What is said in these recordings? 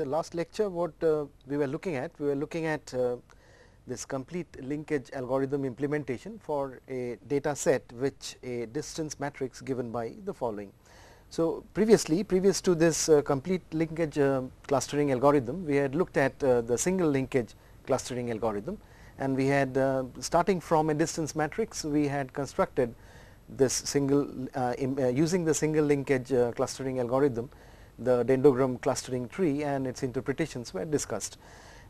the last lecture what uh, we were looking at, we were looking at uh, this complete linkage algorithm implementation for a data set which a distance matrix given by the following. So, previously previous to this uh, complete linkage uh, clustering algorithm we had looked at uh, the single linkage clustering algorithm and we had uh, starting from a distance matrix we had constructed this single using the single linkage clustering algorithm the dendrogram clustering tree and its interpretations were discussed.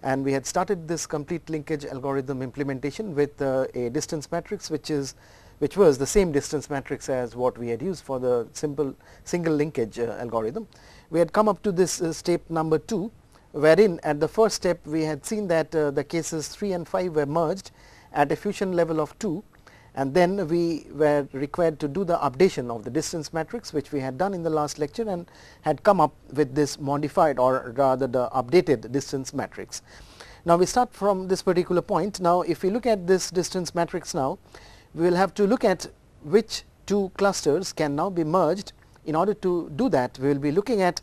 And we had started this complete linkage algorithm implementation with uh, a distance matrix which is which was the same distance matrix as what we had used for the simple single linkage uh, algorithm. We had come up to this uh, step number 2 wherein at the first step we had seen that uh, the cases 3 and 5 were merged at a fusion level of 2 and then we were required to do the updation of the distance matrix which we had done in the last lecture and had come up with this modified or rather the updated distance matrix. Now, we start from this particular point. Now, if we look at this distance matrix now, we will have to look at which two clusters can now be merged. In order to do that, we will be looking at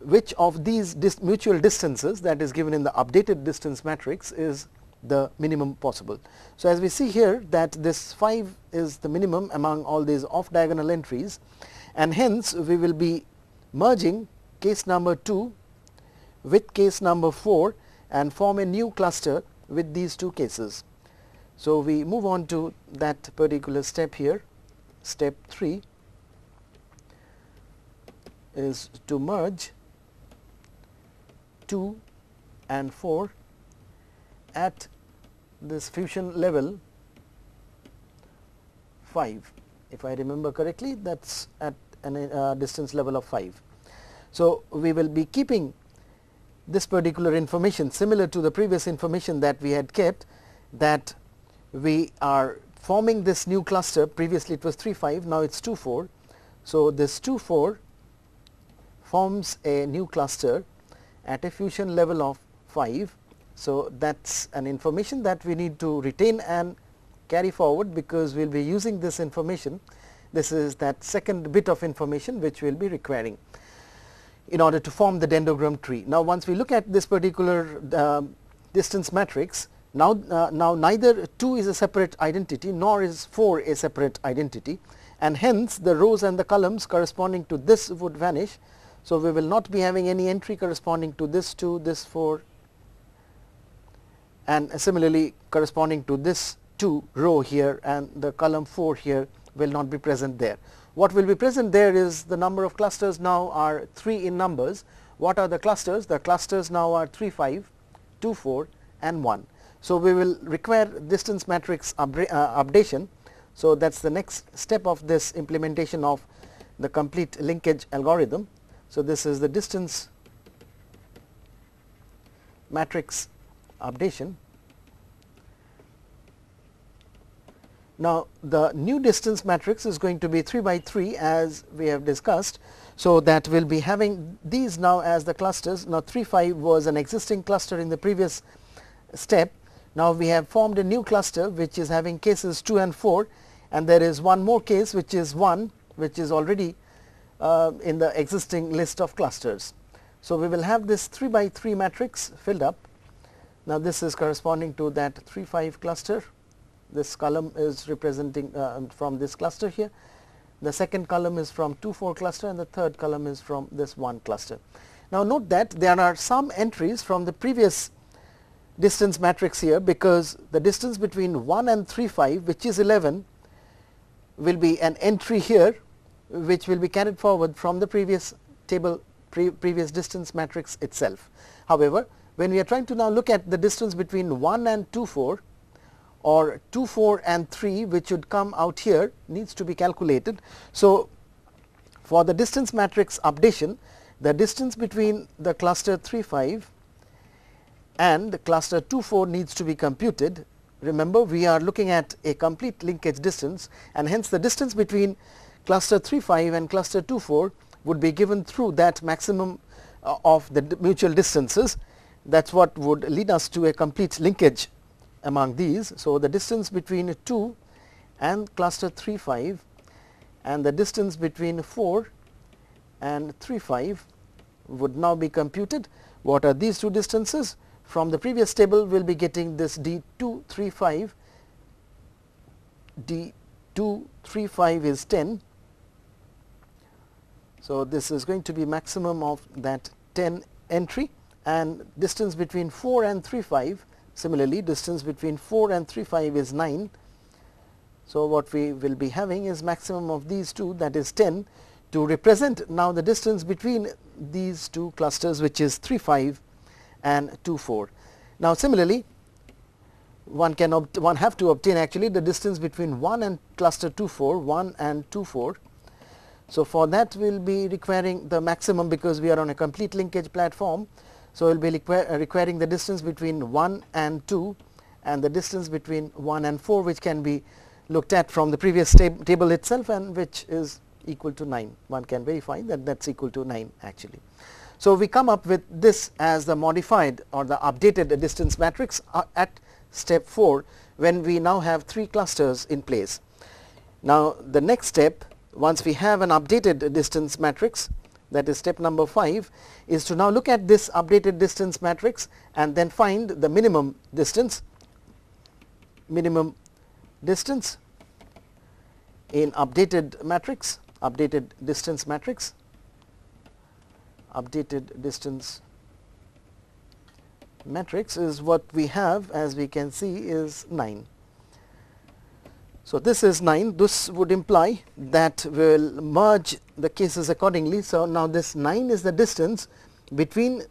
which of these dis mutual distances that is given in the updated distance matrix is the minimum possible. So, as we see here that this 5 is the minimum among all these off diagonal entries and hence we will be merging case number 2 with case number 4 and form a new cluster with these two cases. So, we move on to that particular step here step 3 is to merge 2 and 4 at this fusion level 5 if I remember correctly that is at a uh, distance level of 5. So, we will be keeping this particular information similar to the previous information that we had kept that we are forming this new cluster previously it was 3 5 now it is 2 4. So, this 2 4 forms a new cluster at a fusion level of 5 so, that is an information that we need to retain and carry forward because we will be using this information. This is that second bit of information which we will be requiring in order to form the dendrogram tree. Now, once we look at this particular uh, distance matrix, now, uh, now neither 2 is a separate identity nor is 4 a separate identity and hence the rows and the columns corresponding to this would vanish. So, we will not be having any entry corresponding to this 2, this 4, and similarly corresponding to this 2 row here and the column 4 here will not be present there. What will be present there is the number of clusters now are 3 in numbers. What are the clusters? The clusters now are 3 5, 2 4 and 1. So, we will require distance matrix uh, updation. So, that is the next step of this implementation of the complete linkage algorithm. So, this is the distance matrix updation. Now, the new distance matrix is going to be 3 by 3 as we have discussed. So, that we will be having these now as the clusters. Now, 3 5 was an existing cluster in the previous step. Now, we have formed a new cluster which is having cases 2 and 4 and there is one more case which is 1 which is already uh, in the existing list of clusters. So, we will have this 3 by 3 matrix filled up now, this is corresponding to that 3 5 cluster this column is representing uh, from this cluster here the second column is from 2 4 cluster and the third column is from this 1 cluster. Now, note that there are some entries from the previous distance matrix here because the distance between 1 and 3 5 which is 11 will be an entry here which will be carried forward from the previous table pre previous distance matrix itself. However, when we are trying to now look at the distance between 1 and 2 4 or 2 4 and 3 which would come out here needs to be calculated. So, for the distance matrix updation the distance between the cluster 3 5 and the cluster 2 4 needs to be computed. Remember we are looking at a complete linkage distance and hence the distance between cluster 3 5 and cluster 2 4 would be given through that maximum uh, of the mutual distances that is what would lead us to a complete linkage among these. So, the distance between 2 and cluster 3 5 and the distance between 4 and 3 5 would now be computed What are these two distances? From the previous table we will be getting this D235, D235 is 10. So, this is going to be maximum of that 10 entry and distance between 4 and 35 similarly distance between 4 and 35 is 9. So, what we will be having is maximum of these two that is 10 to represent now the distance between these two clusters which is 3 5 and 2 4. Now, similarly one can one have to obtain actually the distance between 1 and cluster 2 4 1 and 2 4. So, for that we will be requiring the maximum because we are on a complete linkage platform. So, we will be require, requiring the distance between 1 and 2 and the distance between 1 and 4 which can be looked at from the previous tab table itself and which is equal to 9. One can verify that that is equal to 9 actually. So, we come up with this as the modified or the updated distance matrix uh, at step 4 when we now have 3 clusters in place. Now, the next step once we have an updated distance matrix that is step number 5 is to now look at this updated distance matrix and then find the minimum distance minimum distance in updated matrix updated distance matrix, updated distance matrix is what we have as we can see is 9. So, this is 9 this would imply that we will merge the cases accordingly. So, now this 9 is the distance between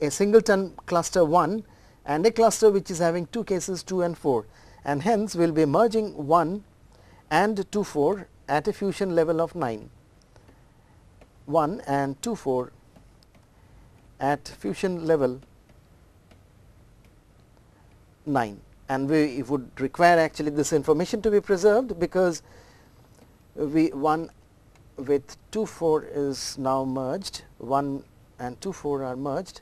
a singleton cluster 1 and a cluster which is having two cases 2 and 4 and hence we will be merging 1 and 2 4 at a fusion level of 9 1 and 2 4 at fusion level 9 and we would require actually this information to be preserved because we 1 with 2 4 is now merged 1 and 2 4 are merged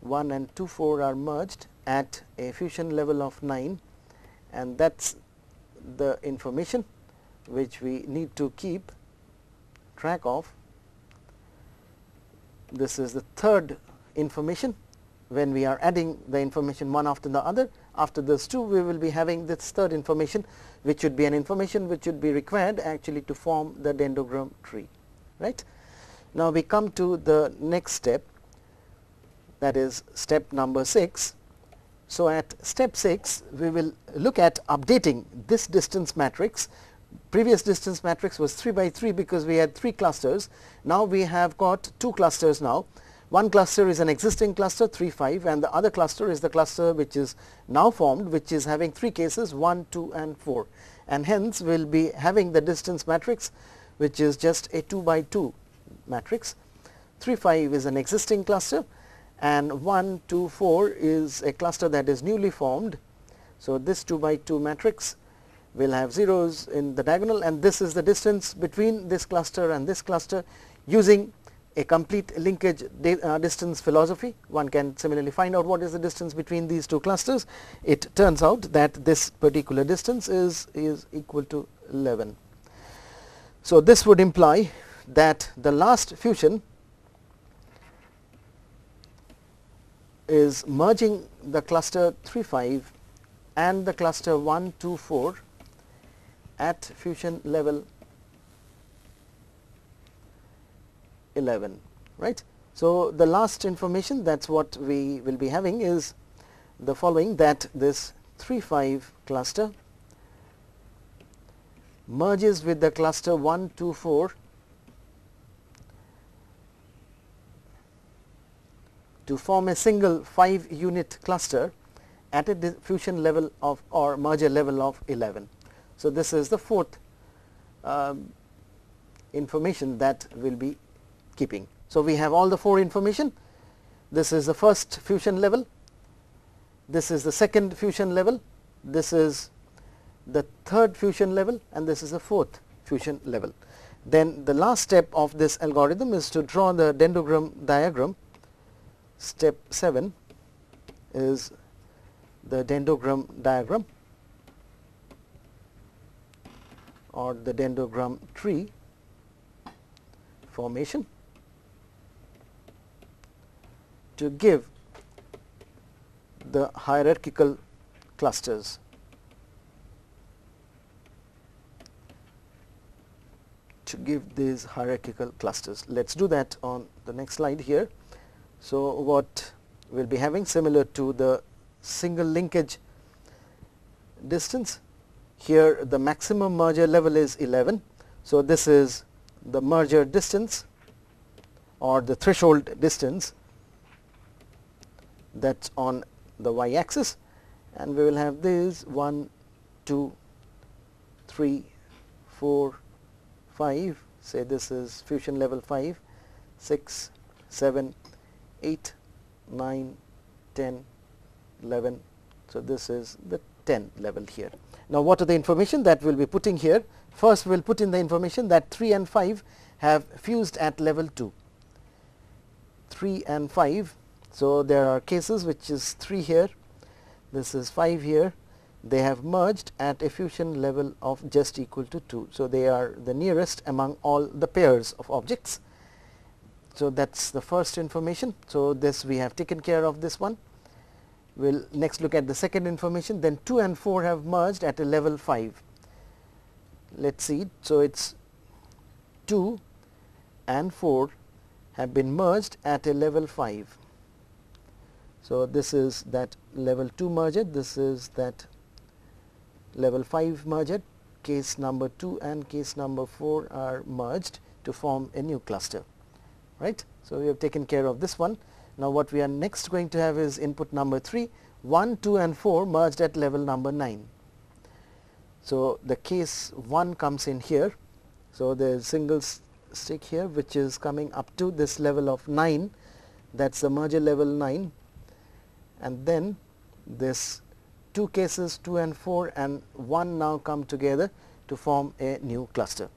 1 and 2 4 are merged at a fusion level of 9 and that is the information which we need to keep track of. This is the third information when we are adding the information one after the other. After this two we will be having this third information which would be an information which would be required actually to form the dendrogram tree. right? Now, we come to the next step that is step number 6. So, at step 6 we will look at updating this distance matrix previous distance matrix was 3 by 3 because we had 3 clusters. Now, we have got 2 clusters now. One cluster is an existing cluster 3 5 and the other cluster is the cluster which is now formed which is having 3 cases 1, 2 and 4 and hence we will be having the distance matrix which is just a 2 by 2 matrix. 3 5 is an existing cluster and 1 2 4 is a cluster that is newly formed. So, this 2 by 2 matrix will have zeros in the diagonal and this is the distance between this cluster and this cluster using a complete linkage uh, distance philosophy. One can similarly find out what is the distance between these two clusters. It turns out that this particular distance is, is equal to 11. So, this would imply that the last fusion is merging the cluster 3 5 and the cluster 1 2 4 at fusion level 11 right. So, the last information that is what we will be having is the following that this 3 5 cluster merges with the cluster 1 2 4 to form a single 5 unit cluster at a fusion level of or merger level of 11. So, this is the fourth um, information that will be keeping. So, we have all the four information. This is the first fusion level, this is the second fusion level, this is the third fusion level and this is the fourth fusion level. Then the last step of this algorithm is to draw the dendrogram diagram. Step 7 is the dendrogram diagram or the dendrogram tree formation. To give the hierarchical clusters. to give these hierarchical clusters. Let us do that on the next slide here. So, what we will be having similar to the single linkage distance here the maximum merger level is 11. So, this is the merger distance or the threshold distance that is on the y axis and we will have this 1, 2, 3, 4, 5 say this is fusion level 5, 6, 7, 8, 9, 10, 11. So, this is the 10 level here. Now, what are the information that we will be putting here? First, we will put in the information that 3 and 5 have fused at level 2. 3 and 5. So, there are cases which is 3 here, this is 5 here, they have merged at a fusion level of just equal to 2. So, they are the nearest among all the pairs of objects. So, that is the first information. So, this we have taken care of this one. We will next look at the second information then 2 and 4 have merged at a level 5. Let us see. So, it is 2 and 4 have been merged at a level 5. So, this is that level 2 merger, this is that level 5 merged, case number 2 and case number 4 are merged to form a new cluster. right? So, we have taken care of this one. Now, what we are next going to have is input number 3, 1, 2 and 4 merged at level number 9. So, the case 1 comes in here. So, the single stick here which is coming up to this level of 9 that is the merger level 9 and then this two cases 2 and 4 and 1 now come together to form a new cluster.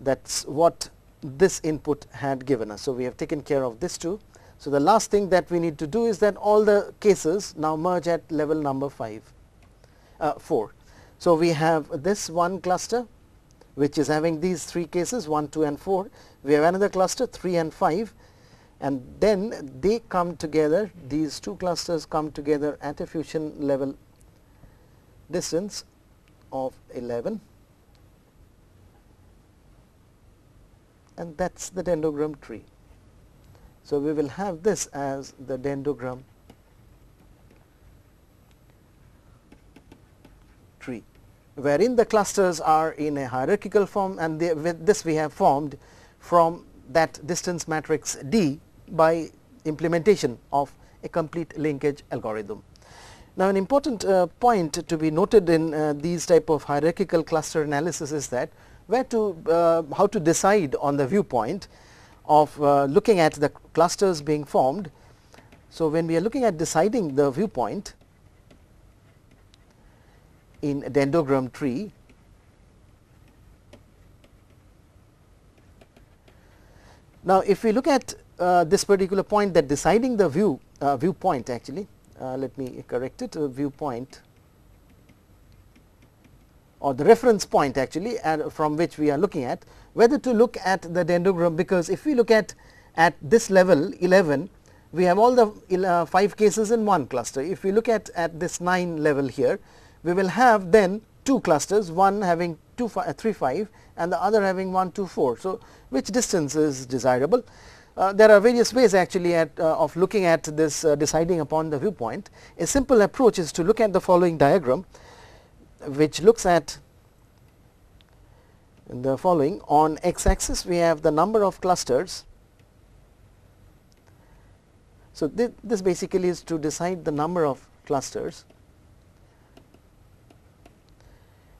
That is what this input had given us. So, we have taken care of this two. So, the last thing that we need to do is that all the cases now merge at level number 5, uh, 4. So, we have this one cluster which is having these three cases 1, 2 and 4. We have another cluster 3 and 5 and then they come together these two clusters come together at a fusion level distance of 11 and that is the dendrogram tree. So, we will have this as the dendrogram tree wherein the clusters are in a hierarchical form and they, with this we have formed from that distance matrix D by implementation of a complete linkage algorithm. Now, an important uh, point to be noted in uh, these type of hierarchical cluster analysis is that where to uh, how to decide on the viewpoint of uh, looking at the clusters being formed. So, when we are looking at deciding the viewpoint in dendrogram tree, now if we look at uh, this particular point that deciding the view uh, viewpoint actually uh, let me correct it viewpoint or the reference point actually from which we are looking at whether to look at the dendrogram because if we look at at this level 11 we have all the uh, 5 cases in one cluster. If we look at at this 9 level here we will have then two clusters one having 2 uh, 3 5 and the other having 1 2 4. So, which distance is desirable uh, there are various ways actually at, uh, of looking at this uh, deciding upon the viewpoint. A simple approach is to look at the following diagram which looks at the following on x axis we have the number of clusters. So, th this basically is to decide the number of clusters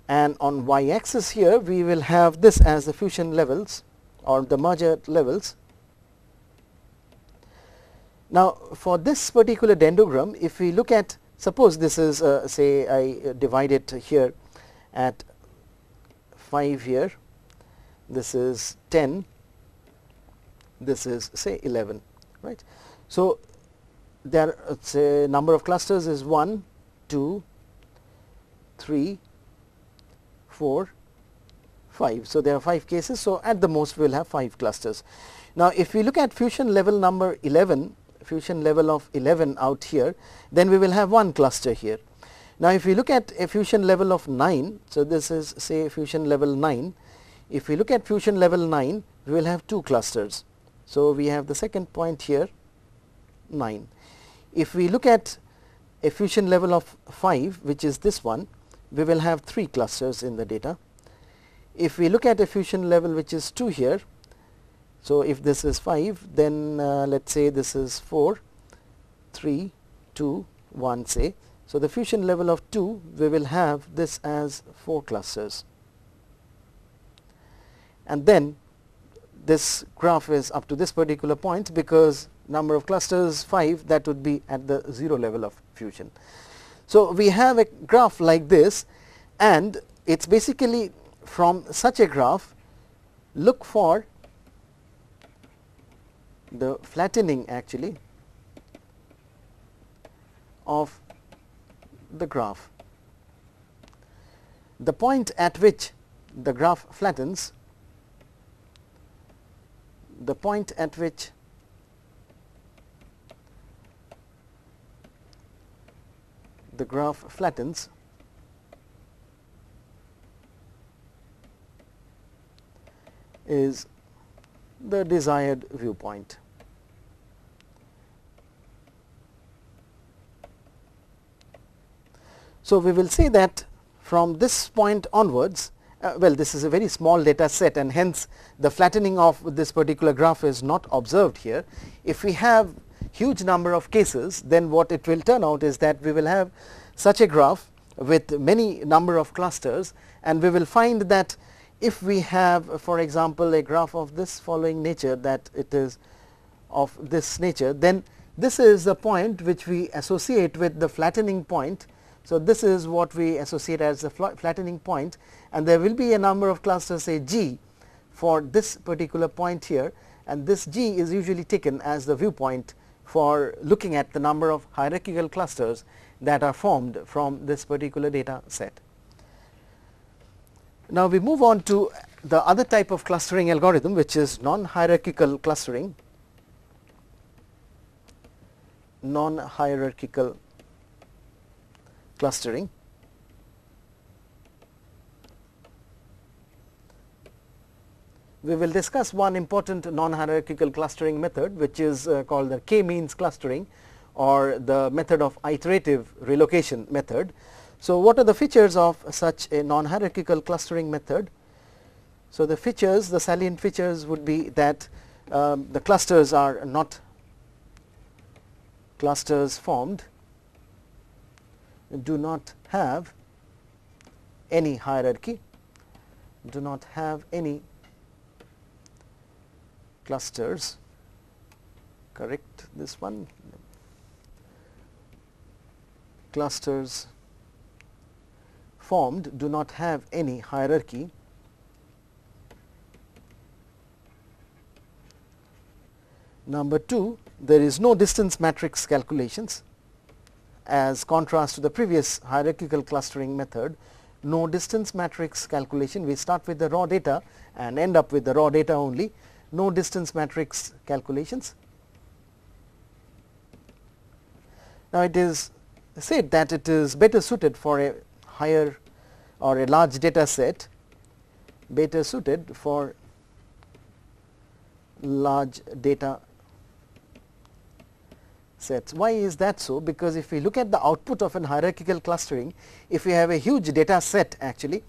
and on y axis here we will have this as the fusion levels or the merger levels now, for this particular dendrogram, if we look at suppose this is uh, say I divide it here at 5 here, this is 10, this is say 11, right. So, there uh, say number of clusters is 1, 2, 3, 4, 5. So, there are 5 cases. So, at the most we will have 5 clusters. Now, if we look at fusion level number 11 fusion level of 11 out here, then we will have one cluster here. Now, if we look at a fusion level of 9, so this is say fusion level 9, if we look at fusion level 9, we will have two clusters. So, we have the second point here 9. If we look at a fusion level of 5 which is this one, we will have 3 clusters in the data. If we look at a fusion level which is 2 here, so if this is 5 then uh, let us say this is 4, 3, 2, 1 say. So, the fusion level of 2 we will have this as 4 clusters and then this graph is up to this particular point because number of clusters 5 that would be at the 0 level of fusion. So, we have a graph like this and it is basically from such a graph look for the flattening actually of the graph. The point at which the graph flattens the point at which the graph flattens is the desired viewpoint. So, we will say that from this point onwards uh, well this is a very small data set and hence the flattening of this particular graph is not observed here. If we have huge number of cases then what it will turn out is that we will have such a graph with many number of clusters and we will find that if we have for example a graph of this following nature that it is of this nature then this is the point which we associate with the flattening point. So, this is what we associate as the flattening point and there will be a number of clusters say G for this particular point here and this G is usually taken as the viewpoint for looking at the number of hierarchical clusters that are formed from this particular data set. Now, we move on to the other type of clustering algorithm which is non-hierarchical clustering, non-hierarchical clustering. we will discuss one important non-hierarchical clustering method which is uh, called the k-means clustering or the method of iterative relocation method. So, what are the features of such a non-hierarchical clustering method? So, the features the salient features would be that um, the clusters are not clusters formed do not have any hierarchy do not have any clusters. Correct this one. Clusters formed do not have any hierarchy. Number 2, there is no distance matrix calculations as contrast to the previous hierarchical clustering method. No distance matrix calculation, we start with the raw data and end up with the raw data only no distance matrix calculations. Now, it is said that it is better suited for a higher or a large data set, better suited for large data sets. Why is that so? Because if we look at the output of an hierarchical clustering, if we have a huge data set actually,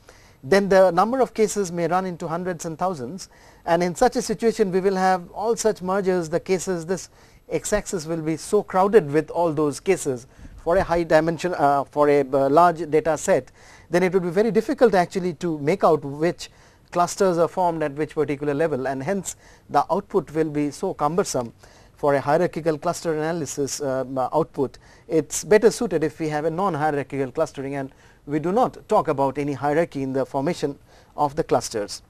then the number of cases may run into hundreds and thousands and in such a situation we will have all such mergers the cases this x axis will be so crowded with all those cases for a high dimension uh, for a uh, large data set then it would be very difficult actually to make out which clusters are formed at which particular level and hence the output will be so cumbersome for a hierarchical cluster analysis uh, output. It is better suited if we have a non-hierarchical clustering and we do not talk about any hierarchy in the formation of the clusters.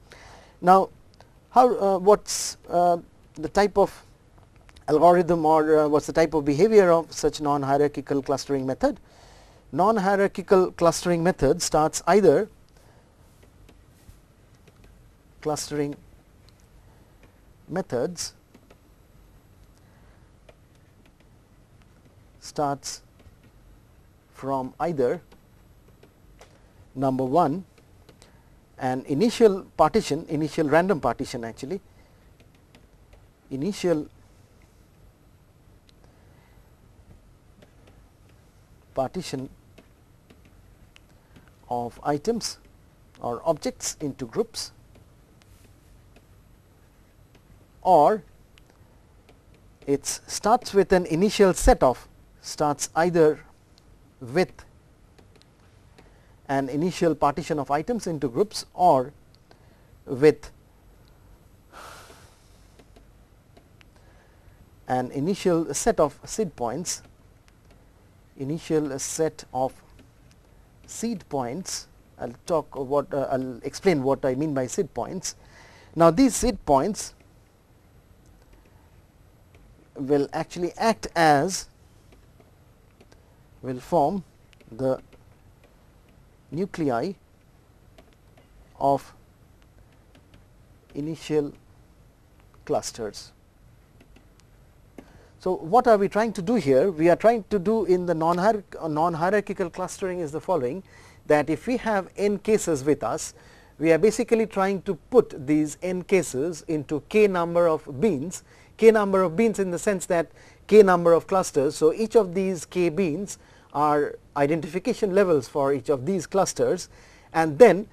Now, how uh, what is uh, the type of algorithm or uh, what is the type of behavior of such non-hierarchical clustering method? Non-hierarchical clustering method starts either clustering methods starts from either number 1 an initial partition initial random partition actually initial partition of items or objects into groups or it starts with an initial set of starts either with an initial partition of items into groups or with an initial set of seed points initial set of seed points I will talk what uh, I will explain what I mean by seed points. Now, these seed points will actually act as will form the nuclei of initial clusters. So, what are we trying to do here? We are trying to do in the non-hierarchical clustering is the following that if we have n cases with us, we are basically trying to put these n cases into k number of beans, k number of beans in the sense that k number of clusters. So, each of these k beans are identification levels for each of these clusters and then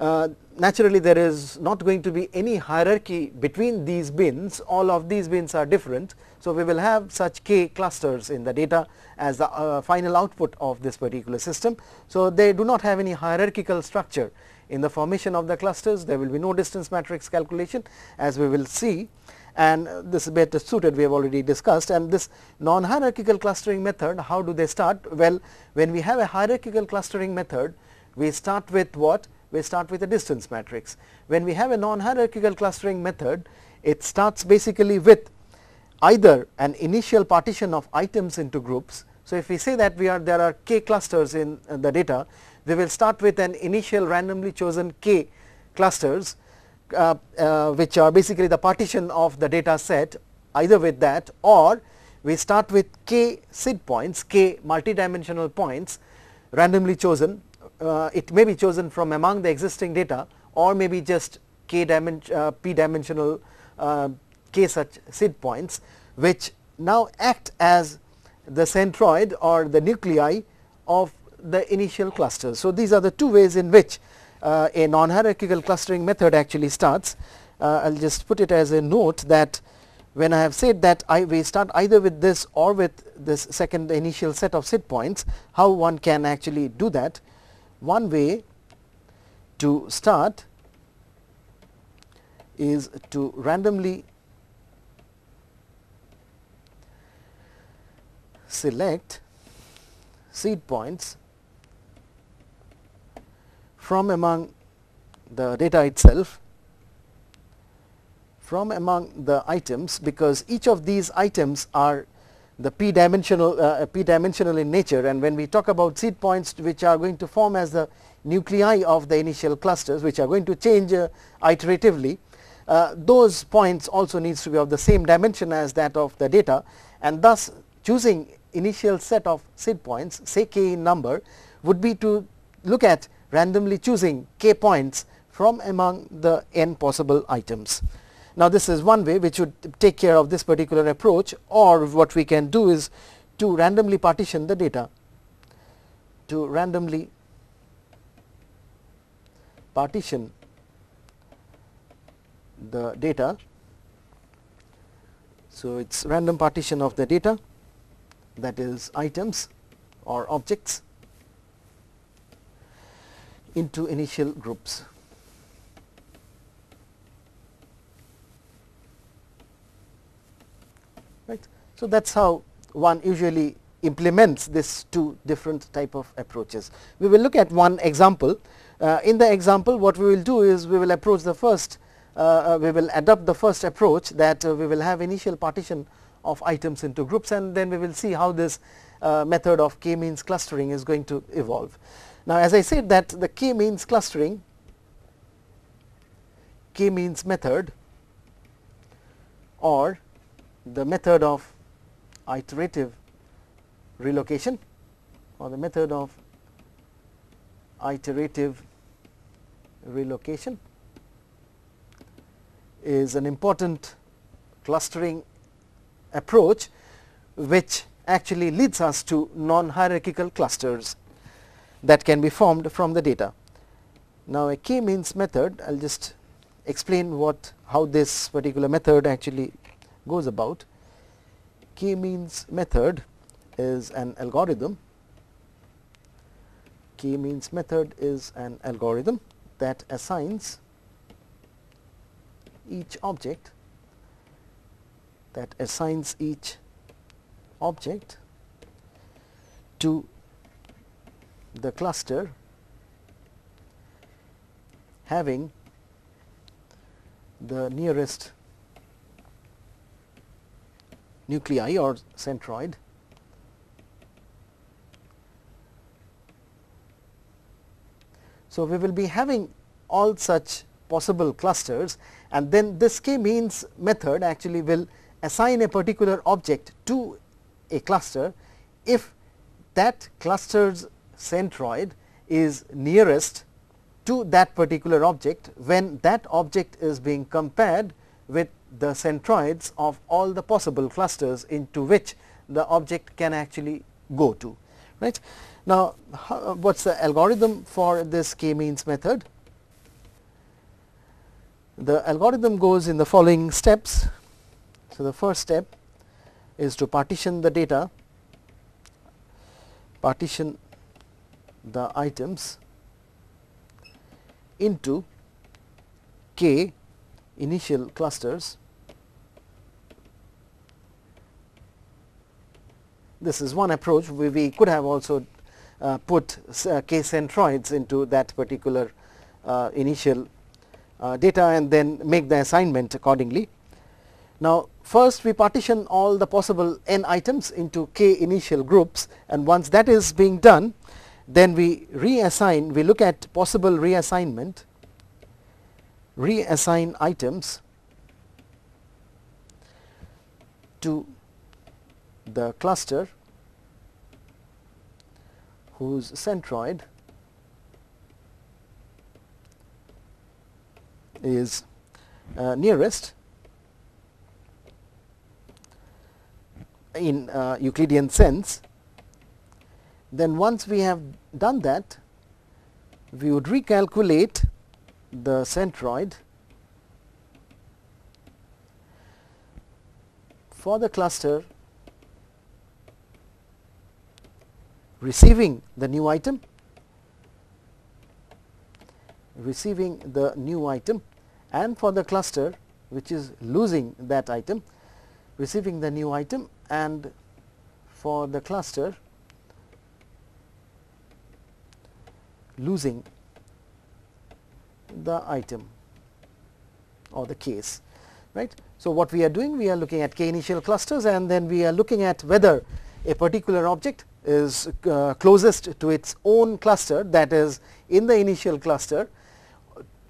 uh, naturally there is not going to be any hierarchy between these bins, all of these bins are different. So, we will have such k clusters in the data as the uh, final output of this particular system. So, they do not have any hierarchical structure in the formation of the clusters, there will be no distance matrix calculation as we will see and this is better suited we have already discussed and this non hierarchical clustering method how do they start? Well, when we have a hierarchical clustering method we start with what? we start with a distance matrix. When we have a non-hierarchical clustering method, it starts basically with either an initial partition of items into groups. So, if we say that we are there are k clusters in uh, the data, we will start with an initial randomly chosen k clusters which are basically the partition of the data set either with that or we start with k seed points, k multidimensional points randomly chosen uh, it may be chosen from among the existing data or maybe just k dimension uh, p dimensional uh, k such seed points which now act as the centroid or the nuclei of the initial clusters. So, these are the two ways in which uh, a non-hierarchical clustering method actually starts. Uh, I will just put it as a note that when I have said that I we start either with this or with this second initial set of seed points, how one can actually do that one way to start is to randomly select seed points from among the data itself from among the items because each of these items are the p dimensional uh, p dimensional in nature. And when we talk about seed points which are going to form as the nuclei of the initial clusters which are going to change uh, iteratively uh, those points also needs to be of the same dimension as that of the data. And thus choosing initial set of seed points say k in number would be to look at randomly choosing k points from among the n possible items. Now, this is one way which would take care of this particular approach or what we can do is to randomly partition the data to randomly partition the data. So, it is random partition of the data that is items or objects into initial groups. right. So, that is how one usually implements this two different type of approaches. We will look at one example. Uh, in the example what we will do is we will approach the first, uh, uh, we will adopt the first approach that uh, we will have initial partition of items into groups and then we will see how this uh, method of k-means clustering is going to evolve. Now, as I said that the k-means clustering, k-means method or the method of iterative relocation or the method of iterative relocation is an important clustering approach which actually leads us to non-hierarchical clusters that can be formed from the data. Now, a k-means method I will just explain what how this particular method actually goes about. K-means method is an algorithm k-means method is an algorithm that assigns each object that assigns each object to the cluster having the nearest nuclei or centroid So, we will be having all such possible clusters and then this k means method actually will assign a particular object to a cluster if that cluster's centroid is nearest to that particular object when that object is being compared with the centroids of all the possible clusters into which the object can actually go to right. Now, what is the algorithm for this k means method? The algorithm goes in the following steps. So, the first step is to partition the data, partition the items into k initial clusters. This is one approach we, we could have also uh, put uh, k centroids into that particular uh, initial uh, data and then make the assignment accordingly. Now, first we partition all the possible n items into k initial groups and once that is being done then we reassign we look at possible reassignment reassign items to the cluster whose centroid is uh, nearest in uh, Euclidean sense, then once we have done that, we would recalculate the centroid for the cluster receiving the new item, receiving the new item and for the cluster which is losing that item, receiving the new item and for the cluster losing the item or the case right. So, what we are doing we are looking at k initial clusters and then we are looking at whether a particular object is uh, closest to its own cluster that is in the initial cluster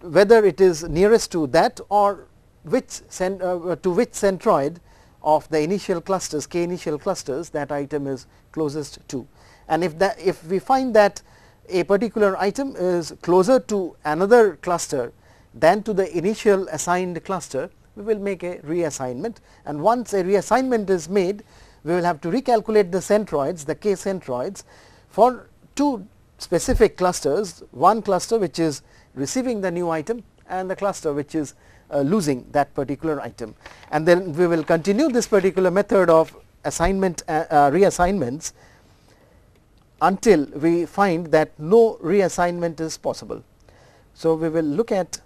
whether it is nearest to that or which uh, to which centroid of the initial clusters k initial clusters that item is closest to and if that if we find that a particular item is closer to another cluster than to the initial assigned cluster we will make a reassignment and once a reassignment is made we will have to recalculate the centroids, the k centroids for two specific clusters, one cluster which is receiving the new item and the cluster which is uh, losing that particular item. And then we will continue this particular method of assignment uh, uh, reassignments until we find that no reassignment is possible. So, we will look at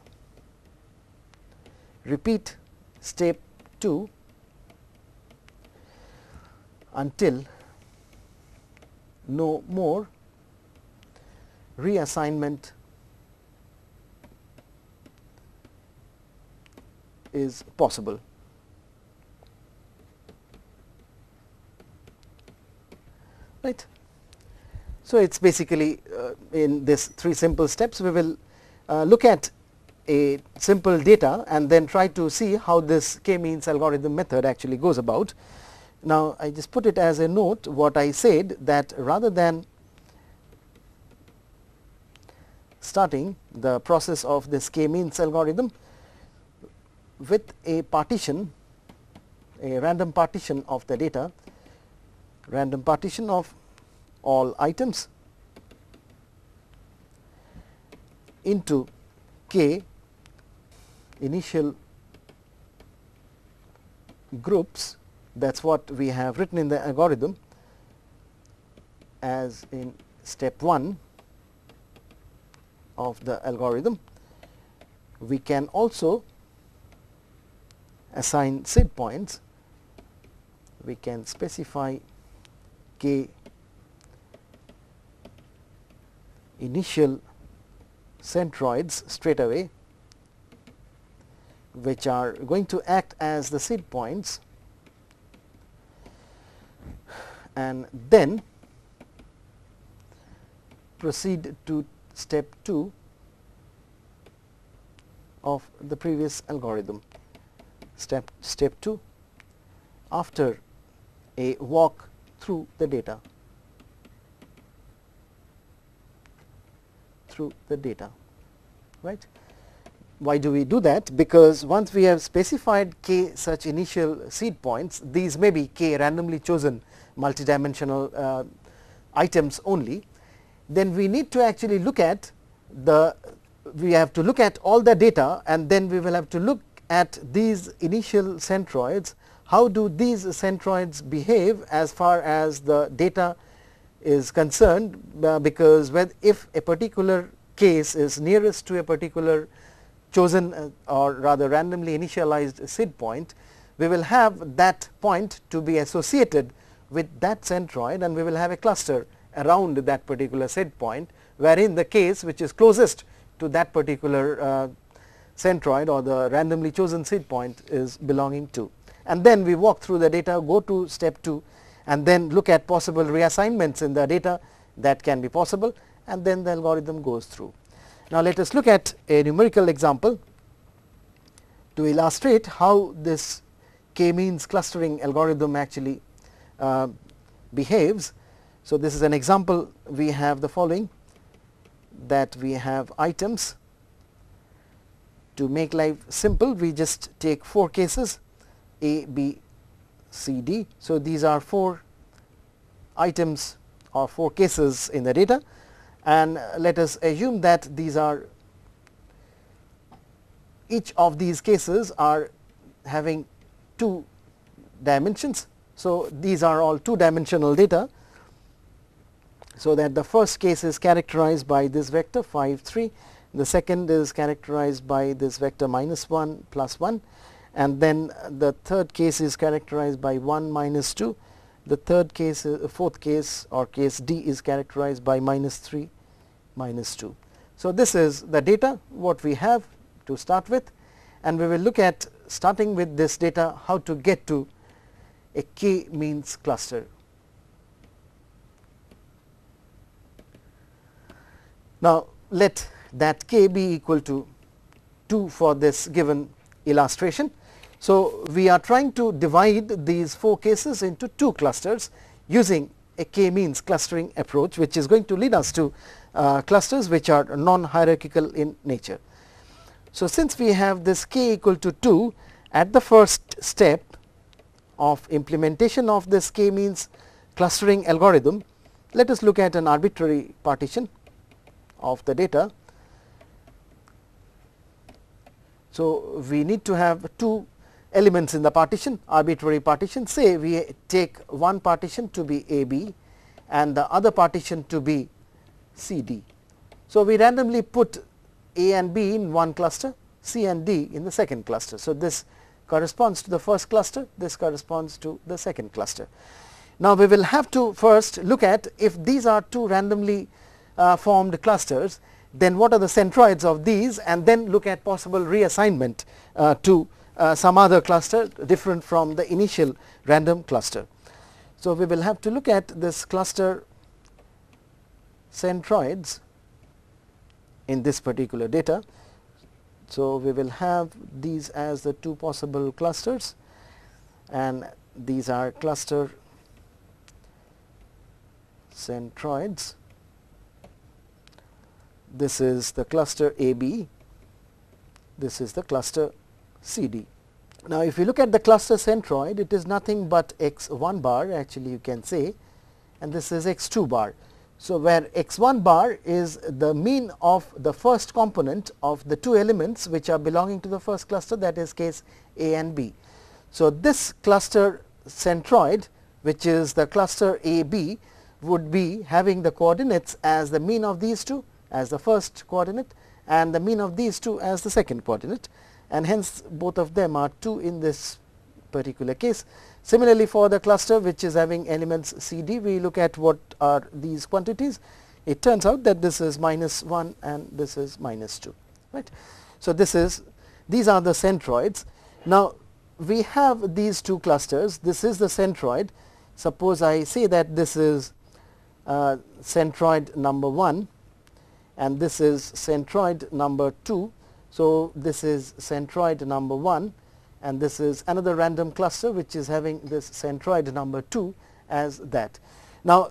repeat step 2 until no more reassignment is possible. Right. So, it is basically uh, in this three simple steps we will uh, look at a simple data and then try to see how this k means algorithm method actually goes about. Now, I just put it as a note what I said that rather than starting the process of this k-means algorithm with a partition a random partition of the data random partition of all items into k initial groups that is what we have written in the algorithm as in step 1 of the algorithm. We can also assign seed points. We can specify k initial centroids straight away which are going to act as the seed points and then proceed to step 2 of the previous algorithm. Step, step 2 after a walk through the data through the data right. Why do we do that? Because once we have specified k such initial seed points these may be k randomly chosen multidimensional uh, items only then we need to actually look at the we have to look at all the data and then we will have to look at these initial centroids how do these centroids behave as far as the data is concerned uh, because when if a particular case is nearest to a particular chosen uh, or rather randomly initialized seed point we will have that point to be associated with that centroid and we will have a cluster around that particular seed point wherein the case which is closest to that particular uh, centroid or the randomly chosen seed point is belonging to. And then we walk through the data go to step 2 and then look at possible reassignments in the data that can be possible and then the algorithm goes through. Now, let us look at a numerical example to illustrate how this k-means clustering algorithm actually uh, behaves. So, this is an example. We have the following that we have items to make life simple. We just take 4 cases A, B, C, D. So, these are 4 items or 4 cases in the data and let us assume that these are each of these cases are having 2 dimensions. So, these are all 2 dimensional data so, that the first case is characterized by this vector 5 3, the second is characterized by this vector minus 1 plus 1 and then the third case is characterized by 1 minus 2, the third case uh, fourth case or case D is characterized by minus 3 minus 2. So, this is the data what we have to start with and we will look at starting with this data how to get to a k means cluster Now, let that k be equal to 2 for this given illustration. So, we are trying to divide these 4 cases into 2 clusters using a k means clustering approach which is going to lead us to uh, clusters which are non hierarchical in nature. So, since we have this k equal to 2 at the first step of implementation of this k means clustering algorithm, let us look at an arbitrary partition of the data. So, we need to have two elements in the partition arbitrary partition say we take one partition to be A B and the other partition to be C D. So, we randomly put A and B in one cluster C and D in the second cluster. So, this corresponds to the first cluster this corresponds to the second cluster. Now, we will have to first look at if these are two randomly uh, formed clusters then what are the centroids of these and then look at possible reassignment uh, to uh, some other cluster different from the initial random cluster. So, we will have to look at this cluster centroids in this particular data. So, we will have these as the two possible clusters and these are cluster centroids. This is the cluster AB, this is the cluster CD. Now, if you look at the cluster centroid, it is nothing but x 1 bar actually you can say and this is x 2 bar. So, where x 1 bar is the mean of the first component of the two elements which are belonging to the first cluster that is case A and B. So, this cluster centroid which is the cluster AB would be having the coordinates as the mean of these two as the first coordinate and the mean of these two as the second coordinate and hence both of them are 2 in this particular case. Similarly, for the cluster which is having elements C D we look at what are these quantities it turns out that this is minus 1 and this is minus 2 right. So, this is these are the centroids. Now, we have these two clusters this is the centroid suppose I say that this is uh, centroid number 1 and this is centroid number 2 so, this is centroid number 1 and this is another random cluster which is having this centroid number 2 as that. Now,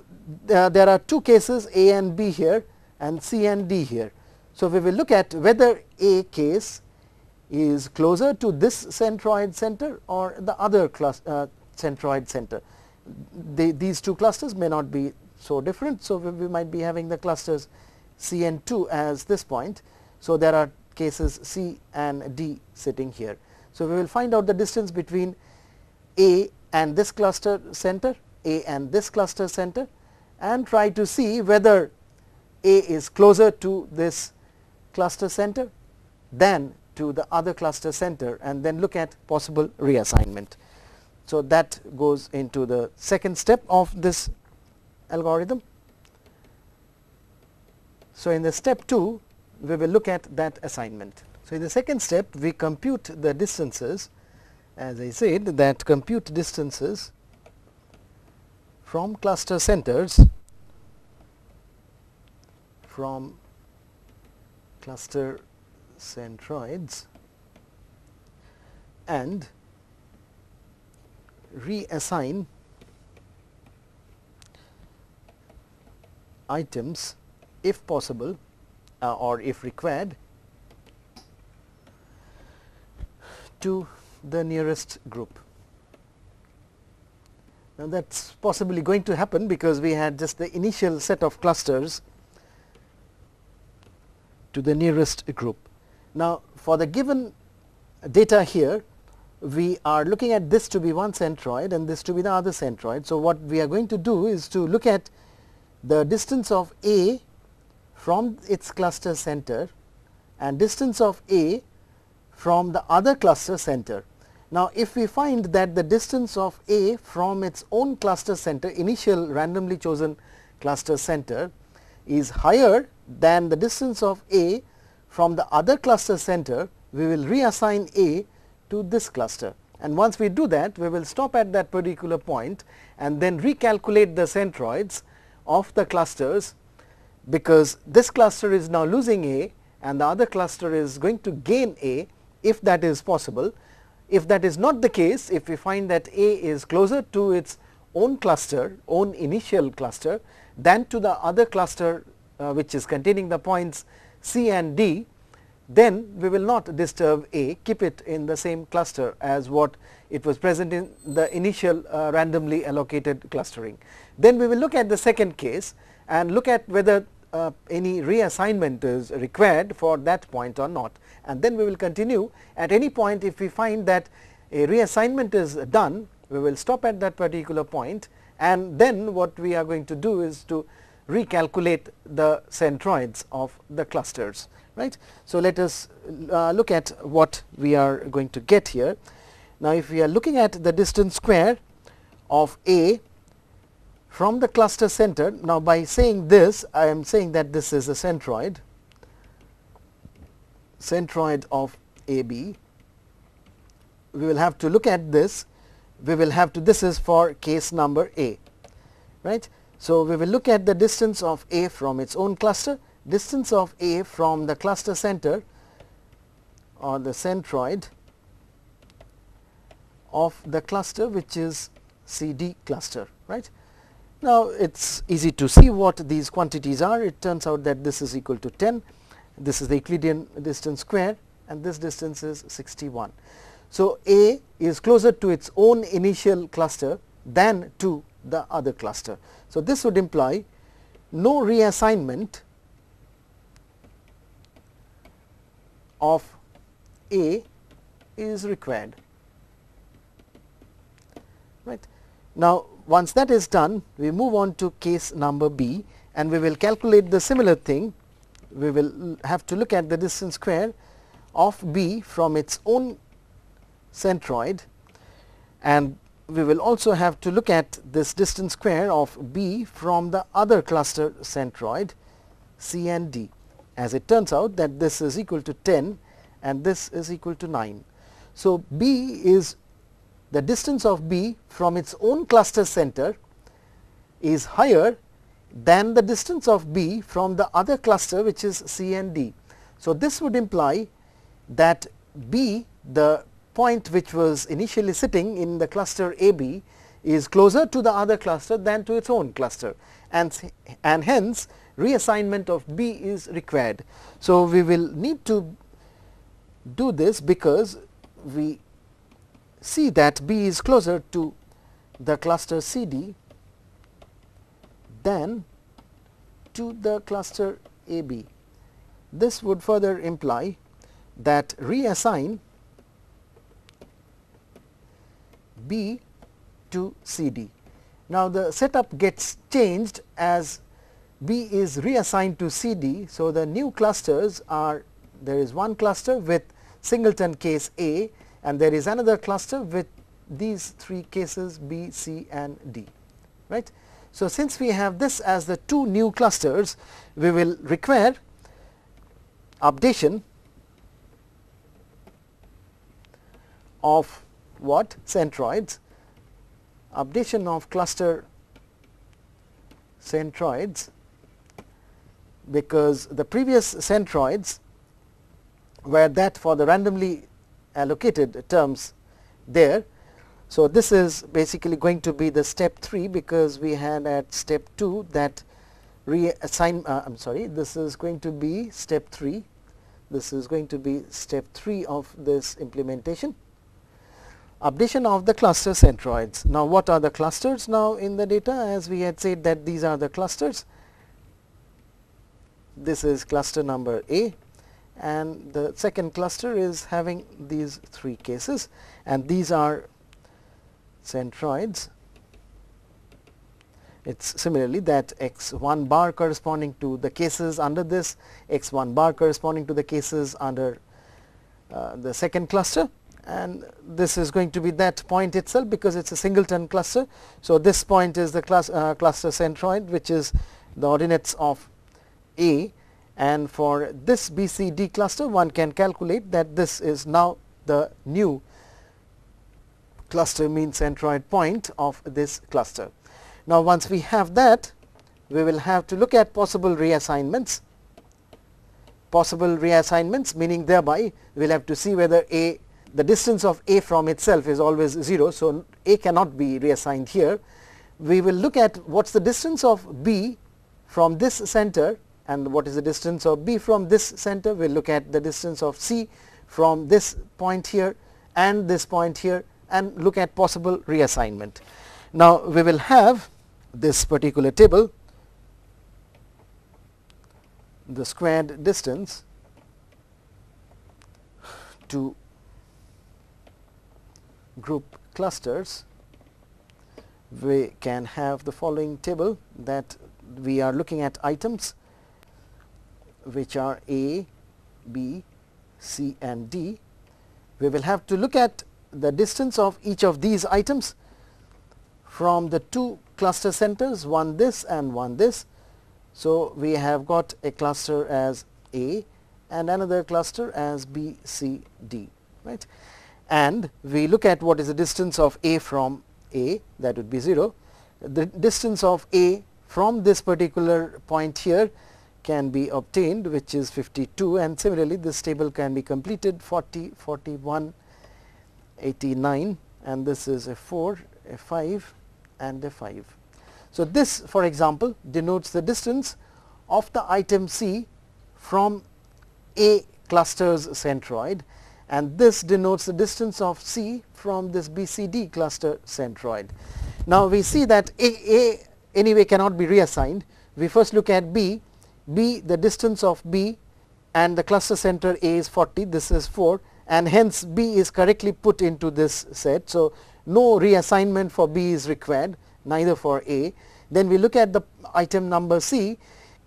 uh, there are two cases A and B here and C and D here. So, we will look at whether A case is closer to this centroid center or the other uh, centroid center. these two clusters may not be so different. So, we, we might be having the clusters C and 2 as this point. So, there are cases C and D sitting here. So, we will find out the distance between A and this cluster center, A and this cluster center and try to see whether A is closer to this cluster center than to the other cluster center and then look at possible reassignment. So, that goes into the second step of this algorithm. So, in the step 2 we will look at that assignment. So, in the second step we compute the distances as I said that compute distances from cluster centers from cluster centroids and reassign items if possible uh, or if required to the nearest group. Now, that is possibly going to happen because we had just the initial set of clusters to the nearest group. Now, for the given data here we are looking at this to be one centroid and this to be the other centroid. So, what we are going to do is to look at the distance of A from its cluster center and distance of A from the other cluster center. Now, if we find that the distance of A from its own cluster center initial randomly chosen cluster center is higher than the distance of A from the other cluster center, we will reassign A to this cluster. And once we do that, we will stop at that particular point and then recalculate the centroids of the clusters because this cluster is now losing A and the other cluster is going to gain A if that is possible. If that is not the case, if we find that A is closer to its own cluster, own initial cluster than to the other cluster uh, which is containing the points C and D, then we will not disturb A, keep it in the same cluster as what it was present in the initial uh, randomly allocated clustering. Then we will look at the second case and look at whether uh, any reassignment is required for that point or not and then we will continue at any point if we find that a reassignment is done we will stop at that particular point and then what we are going to do is to recalculate the centroids of the clusters right. So, let us uh, look at what we are going to get here. Now, if we are looking at the distance square of A from the cluster center. Now, by saying this I am saying that this is a centroid, centroid of AB. We will have to look at this, we will have to this is for case number A right. So, we will look at the distance of A from its own cluster, distance of A from the cluster center or the centroid of the cluster which is CD cluster right. Now, it is easy to see what these quantities are it turns out that this is equal to 10 this is the Euclidean distance square and this distance is 61. So, A is closer to its own initial cluster than to the other cluster. So, this would imply no reassignment of A is required right. Now, once that is done we move on to case number B and we will calculate the similar thing we will have to look at the distance square of B from its own centroid and we will also have to look at this distance square of B from the other cluster centroid C and D as it turns out that this is equal to 10 and this is equal to 9. So, B is the distance of B from its own cluster center is higher than the distance of B from the other cluster which is C and D. So, this would imply that B the point which was initially sitting in the cluster AB is closer to the other cluster than to its own cluster and, and hence reassignment of B is required. So, we will need to do this because we see that B is closer to the cluster CD than to the cluster AB. This would further imply that reassign B to CD. Now, the setup gets changed as B is reassigned to CD. So, the new clusters are there is one cluster with singleton case A and there is another cluster with these three cases B, C and D right. So, since we have this as the two new clusters we will require updation of what centroids updation of cluster centroids because the previous centroids were that for the randomly allocated terms there. So, this is basically going to be the step 3 because we had at step 2 that reassign uh, I am sorry this is going to be step 3 this is going to be step 3 of this implementation updation of the cluster centroids. Now, what are the clusters now in the data as we had said that these are the clusters. This is cluster number A and the second cluster is having these three cases and these are centroids. It is similarly that x 1 bar corresponding to the cases under this, x 1 bar corresponding to the cases under uh, the second cluster and this is going to be that point itself because it is a singleton cluster. So, this point is the uh, cluster centroid which is the ordinates of A and for this BCD cluster one can calculate that this is now the new cluster mean centroid point of this cluster. Now, once we have that we will have to look at possible reassignments possible reassignments meaning thereby we will have to see whether A the distance of A from itself is always 0. So, A cannot be reassigned here. We will look at what is the distance of B from this center and what is the distance of B from this center. We will look at the distance of C from this point here and this point here and look at possible reassignment. Now, we will have this particular table the squared distance to group clusters, we can have the following table that we are looking at items which are A, B, C and D. We will have to look at the distance of each of these items from the two cluster centers one this and one this. So, we have got a cluster as A and another cluster as B, C, D right and we look at what is the distance of A from A that would be 0. The distance of A from this particular point here can be obtained which is 52 and similarly this table can be completed 40, 41, 89 and this is a 4, a 5 and a 5. So, this for example, denotes the distance of the item C from A cluster's centroid and this denotes the distance of C from this BCD cluster centroid. Now, we see that A, A anyway cannot be reassigned. We first look at B, B the distance of B and the cluster center A is 40, this is 4 and hence B is correctly put into this set. So, no reassignment for B is required neither for A. Then we look at the item number C,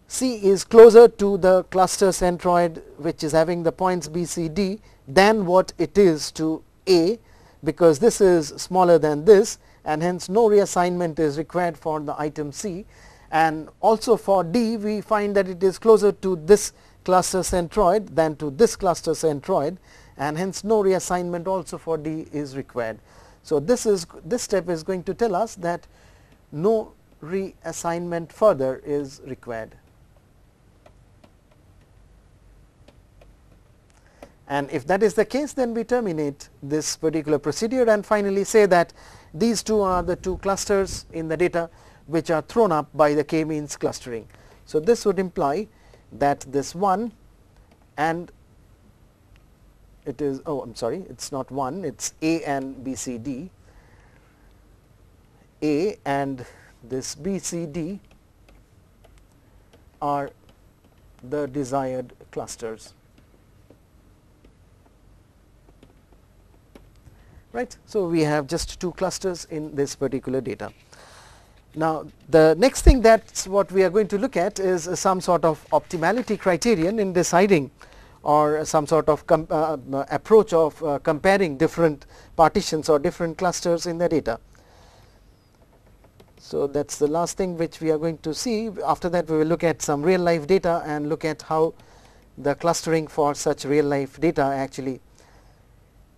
C is closer to the cluster centroid which is having the points B, C, D than what it is to A because this is smaller than this and hence no reassignment is required for the item C and also for D we find that it is closer to this cluster centroid than to this cluster centroid and hence no reassignment also for D is required. So, this is this step is going to tell us that no reassignment further is required. And if that is the case then we terminate this particular procedure and finally say that these two are the two clusters in the data which are thrown up by the k-means clustering. So, this would imply that this 1 and it is oh I am sorry it is not 1 it is A and B C D A and this B C D are the desired clusters. right. So, we have just two clusters in this particular data. Now, the next thing that is what we are going to look at is some sort of optimality criterion in deciding or some sort of uh, uh, approach of uh, comparing different partitions or different clusters in the data. So, that is the last thing which we are going to see. After that we will look at some real life data and look at how the clustering for such real life data actually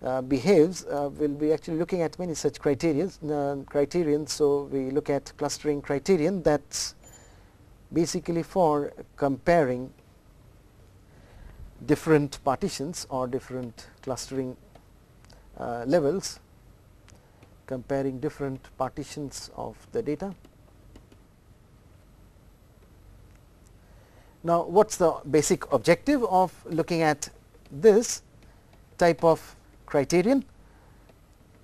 uh, behaves, uh, we will be actually looking at many such criteria. Uh, criterion. So, we look at clustering criterion that is basically for comparing different partitions or different clustering uh, levels, comparing different partitions of the data. Now, what is the basic objective of looking at this type of criterion.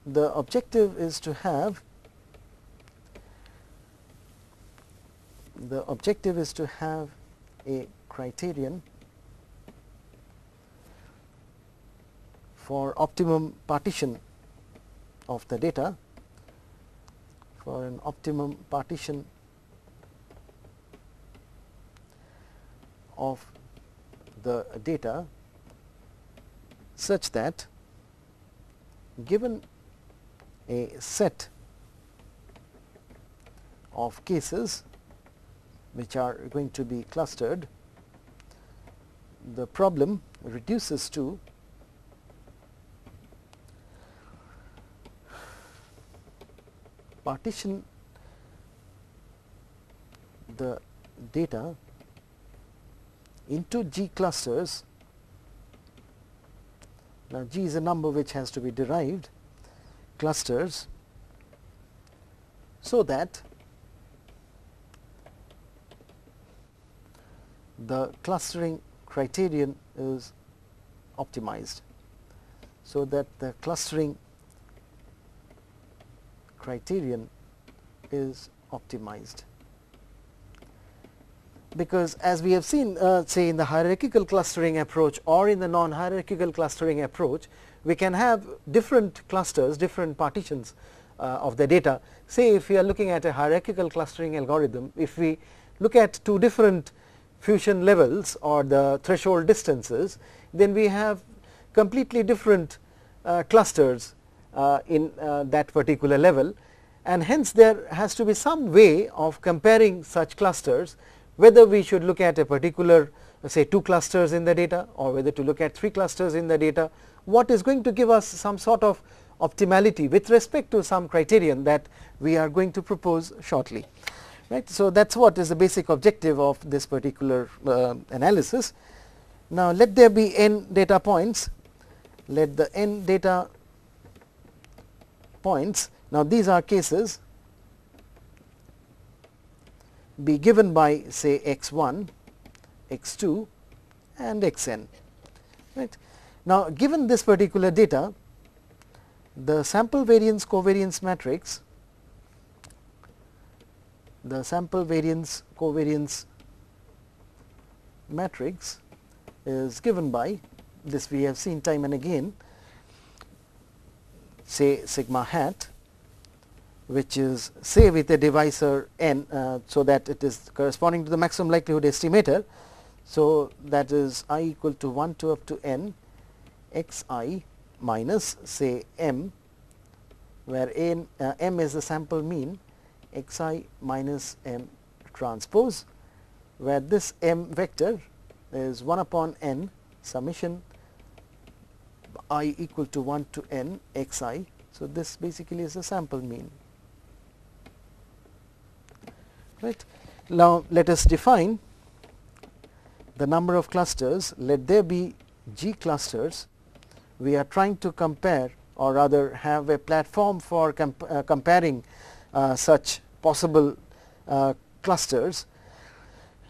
The objective is to have the objective is to have a criterion for optimum partition of the data for an optimum partition of the data such that given a set of cases which are going to be clustered, the problem reduces to partition the data into G clusters now, G is a number which has to be derived clusters so that the clustering criterion is optimized. So, that the clustering criterion is optimized because as we have seen uh, say in the hierarchical clustering approach or in the non hierarchical clustering approach we can have different clusters different partitions uh, of the data. Say if we are looking at a hierarchical clustering algorithm if we look at two different fusion levels or the threshold distances then we have completely different uh, clusters uh, in uh, that particular level. And hence there has to be some way of comparing such clusters whether we should look at a particular say 2 clusters in the data or whether to look at 3 clusters in the data, what is going to give us some sort of optimality with respect to some criterion that we are going to propose shortly. Right. So, that is what is the basic objective of this particular uh, analysis. Now, let there be n data points, let the n data points. Now, these are cases be given by say x 1, x 2 and x n. Right. Now, given this particular data, the sample variance covariance matrix, the sample variance covariance matrix is given by this we have seen time and again say sigma hat which is say with a divisor n uh, so that it is corresponding to the maximum likelihood estimator. So, that is i equal to 1 to up to n x i minus say m where n, uh, m is the sample mean x i minus m transpose where this m vector is 1 upon n summation i equal to 1 to n x i. So, this basically is the sample mean right. Now, let us define the number of clusters. Let there be g clusters. We are trying to compare or rather have a platform for comp uh, comparing uh, such possible uh, clusters.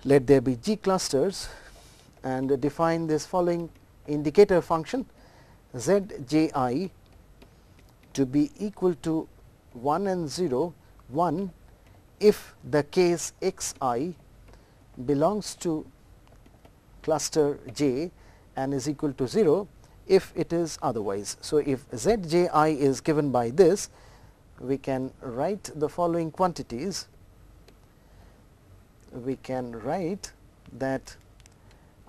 Let there be g clusters and define this following indicator function. Z j i to be equal to 1 and 0 1 if the case x i belongs to cluster j and is equal to 0 if it is otherwise. So, if z j i is given by this we can write the following quantities we can write that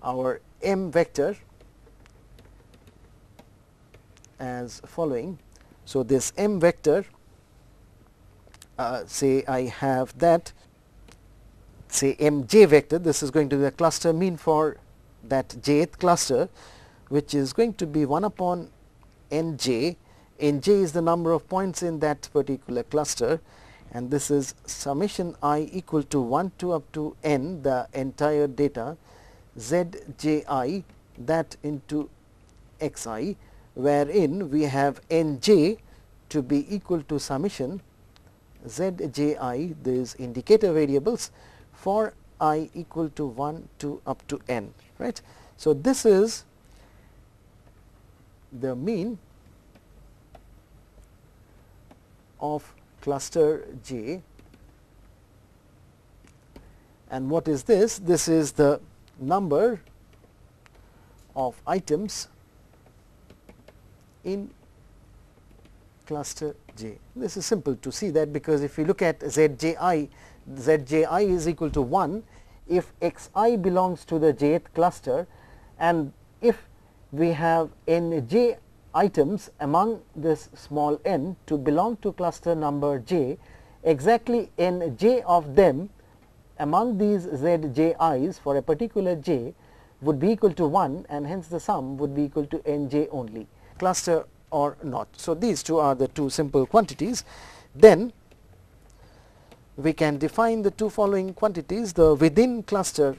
our m vector as following. So, this m vector uh, say I have that say m j vector this is going to be a cluster mean for that jth cluster which is going to be 1 upon n j. N j is the number of points in that particular cluster and this is summation i equal to 1 to up to n the entire data z j i that into x i wherein we have n j to be equal to summation z j i these indicator variables for i equal to 1 to up to n right. So, this is the mean of cluster J and what is this? This is the number of items in cluster J. This is simple to see that because if you look at Zji, Zji is equal to 1 if xi belongs to the jth cluster and if we have nj items among this small n to belong to cluster number j, exactly n j of them among these z j i's for a particular j would be equal to 1 and hence the sum would be equal to n j only cluster or not. So, these two are the two simple quantities. Then we can define the two following quantities the within cluster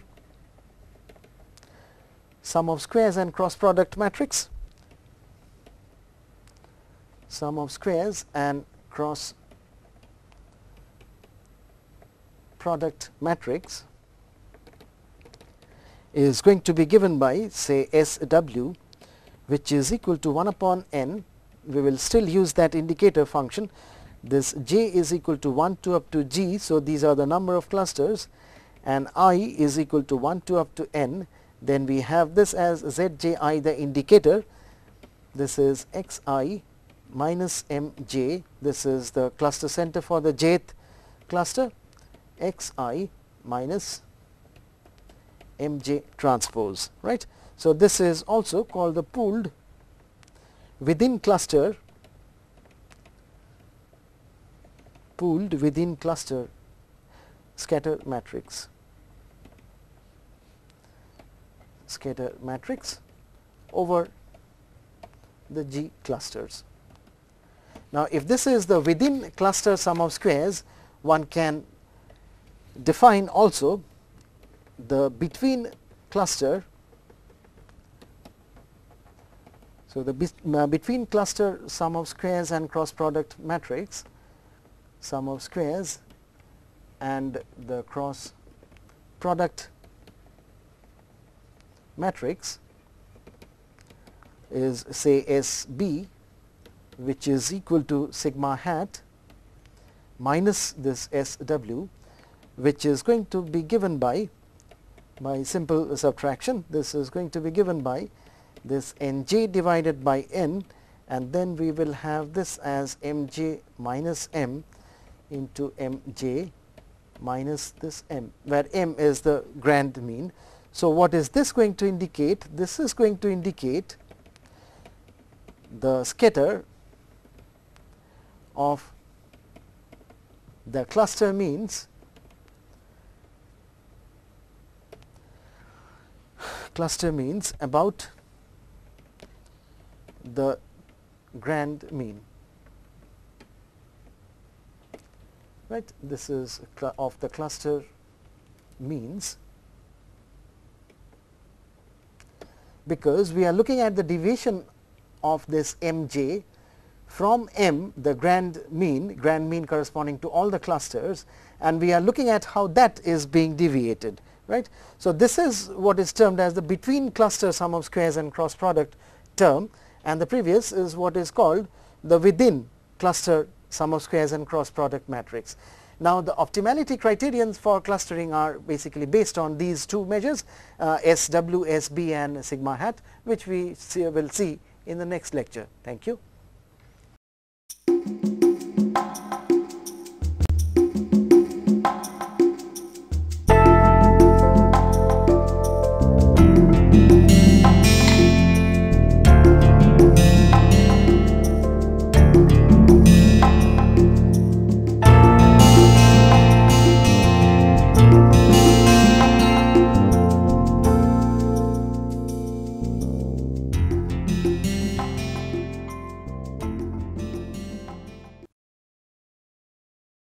sum of squares and cross product matrix sum of squares and cross product matrix is going to be given by say S w which is equal to 1 upon n we will still use that indicator function this j is equal to 1 to up to g. So, these are the number of clusters and i is equal to 1 to up to n then we have this as z j i the indicator this is x i minus m j this is the cluster center for the jth cluster x i minus m j transpose right. So, this is also called the pooled within cluster pooled within cluster scatter matrix scatter matrix over the G clusters. Now, if this is the within cluster sum of squares, one can define also the between cluster. So, the uh, between cluster sum of squares and cross product matrix sum of squares and the cross product matrix is say S b which is equal to sigma hat minus this S w which is going to be given by by simple subtraction. This is going to be given by this n j divided by n and then we will have this as m j minus m into m j minus this m where m is the grand mean. So, what is this going to indicate? This is going to indicate the scatter of the cluster means cluster means about the grand mean. Right? This is of the cluster means. Because we are looking at the deviation of this mj from m the grand mean grand mean corresponding to all the clusters and we are looking at how that is being deviated right. So, this is what is termed as the between cluster sum of squares and cross product term and the previous is what is called the within cluster sum of squares and cross product matrix. Now, the optimality criterions for clustering are basically based on these two measures uh, S w, S b and sigma hat which we see, will see in the next lecture. Thank you.